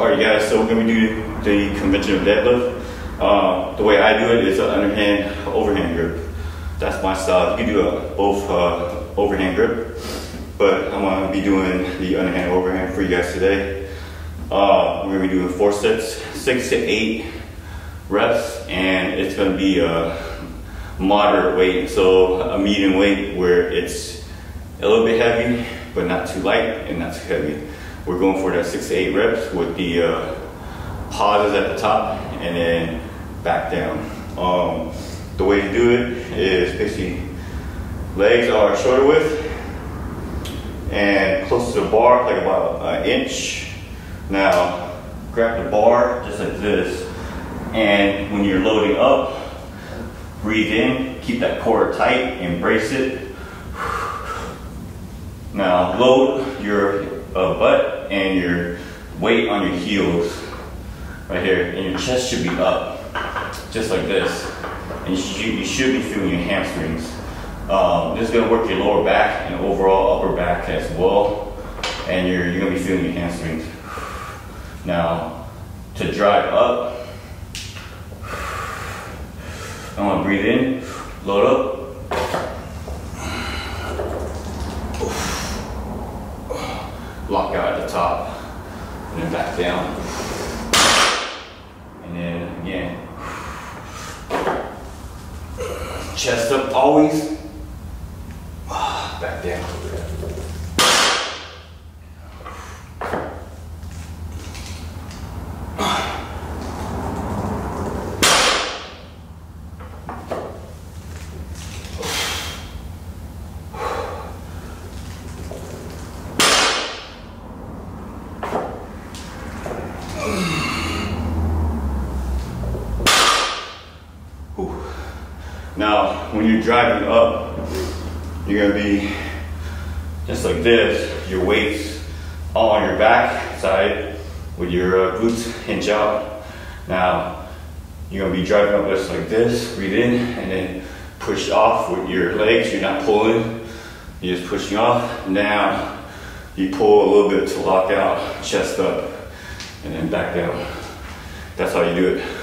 All right, guys. So we're gonna do the conventional deadlift. Uh, the way I do it is an underhand overhand grip. That's my style. You can do a both uh, overhand grip, but I'm gonna be doing the underhand overhand for you guys today. Uh, we're gonna be doing four sets, six to eight reps, and it's gonna be a moderate weight, so a medium weight where it's a little bit heavy, but not too light and not too heavy. We're going for that six to eight reps with the uh, pauses at the top and then back down. Um, the way to do it is basically legs are shoulder width and close to the bar, like about an inch. Now, grab the bar just like this, and when you're loading up, breathe in, keep that core tight, embrace it. Now, load your uh, butt and your weight on your heels right here, and your chest should be up, just like this. And you should, you should be feeling your hamstrings. Um, this is gonna work your lower back and overall upper back as well, and you're, you're gonna be feeling your hamstrings. Now, to drive up, I want to breathe in, load up. Out at the top, and then back down. And then again. Chest up always. Back down. Now, when you're driving up, you're gonna be just like this, your weights all on your back side with your uh, glutes hinge out. Now, you're gonna be driving up just like this, breathe in, and then push off with your legs. You're not pulling, you're just pushing off. Now, you pull a little bit to lock out, chest up, and then back down. That's how you do it.